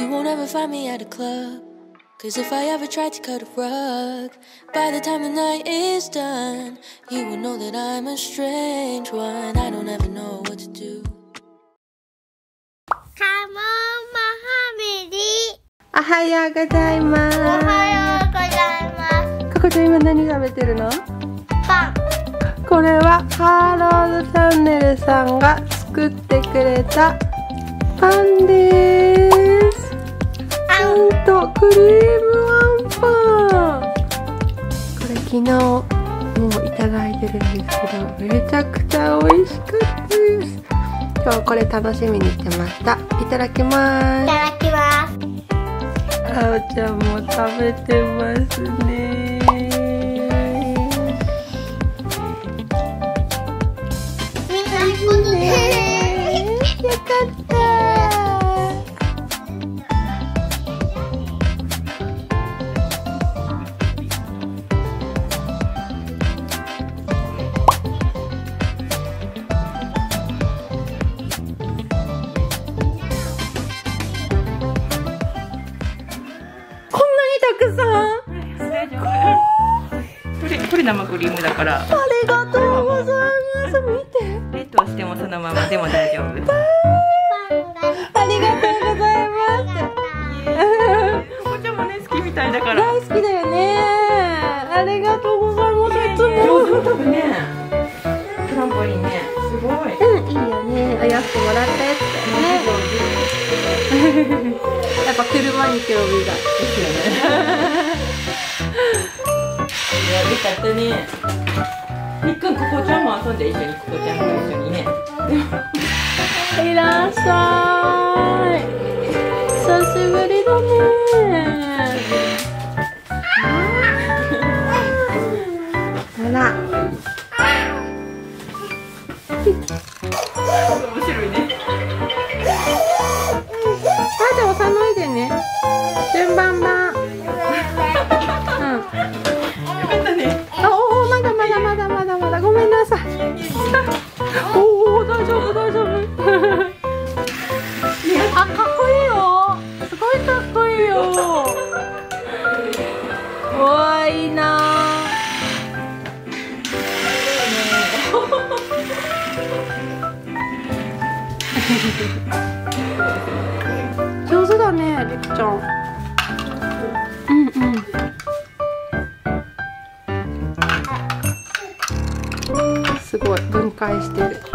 You won't ever find me at a club. Cause if I ever tried to cut a rug, by the time the night is done, you will know that I'm a strange one. I don't ever know what to do. カモンマファミリーおはようございまおはようございますす。ここちゃん今何食べてるのパンこれはハーロードチャンネルさんが作ってくれたパンです。パンとクリームあんパン。これ昨日もういただいてるんですけど、めちゃくちゃ美味しかったです。今日これ楽しみにしてました。いただきます。いただきますあおちゃんも食べてますね。みんな一個ずつよかった。ムだからありがとうございます。見て。冷凍してもそのままでも大丈夫ありがとうございます。ここちゃんもね好きみたいだから大好きだよね。ありがとうございます。いつ上も。手に飛ぶねトランポリンねすごいうん、いいよね。お洋服もらったやつだよね。やっぱ車に興味が。ですよね いやよかったねみっくんここちゃんも遊んで一緒にここちゃんと一緒にねいらっしゃい。久しぶりだね。ね、りくちゃん。うんうん。すごい分解してる。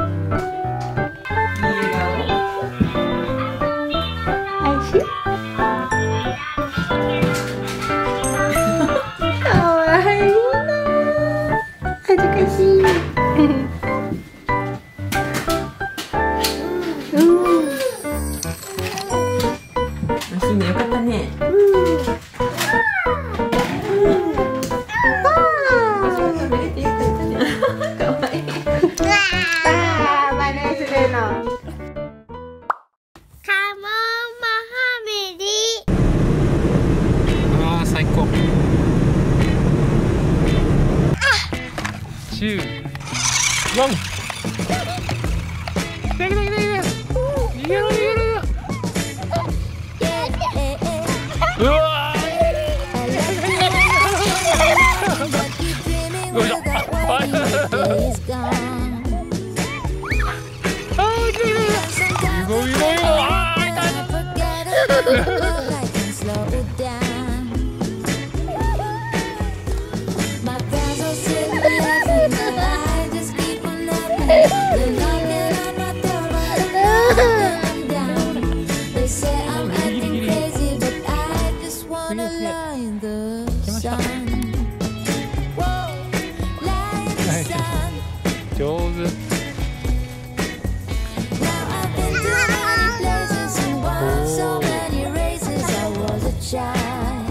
カモンマファミリーああ最高中ワン。来た来た来た来た逃げろ逃げろああ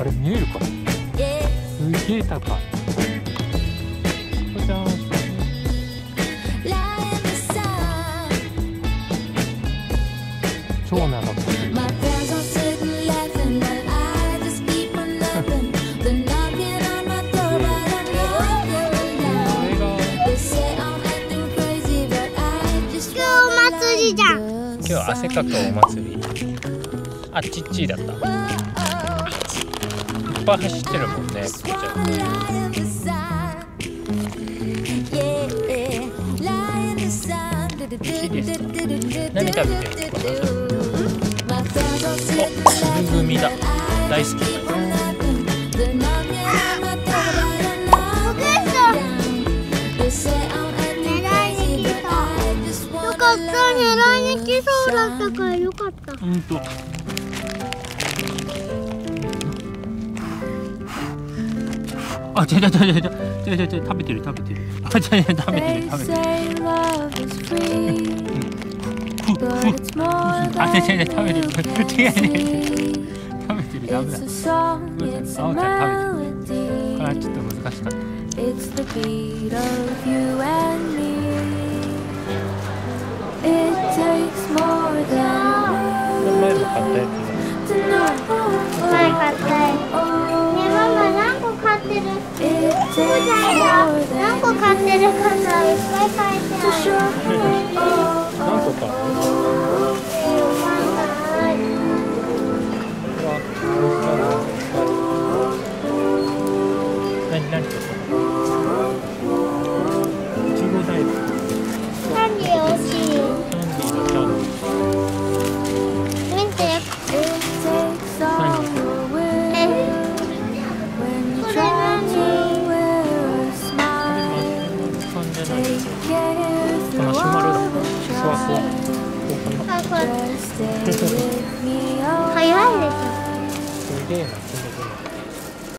あれ見えるかすげえ高い。じゃん。かくお祭り。あちっちだった。ぱい走ってるもんねこちゃん何食べてるのおぬぐみだ大好きよかった狙いに来そうだったからよかった。 아, 제자, 제자, 제자, 제자, 제자, 뒤로, 탑에 뒤로. 아, 제자, 탑에 뒤로, 탑에 뒤로. 후, 후, 아, 제자, 제자, 탑에 뒤로. 제자, 제자, 탑에 뒤로, 탑에 뒤로. 아, 탑에 뒤로. 하나, 진짜 무섭다. It's the beat of you and me. It takes more than words to know. ってるよ more 何個買ってるかな？いっぱい買えてあ.る。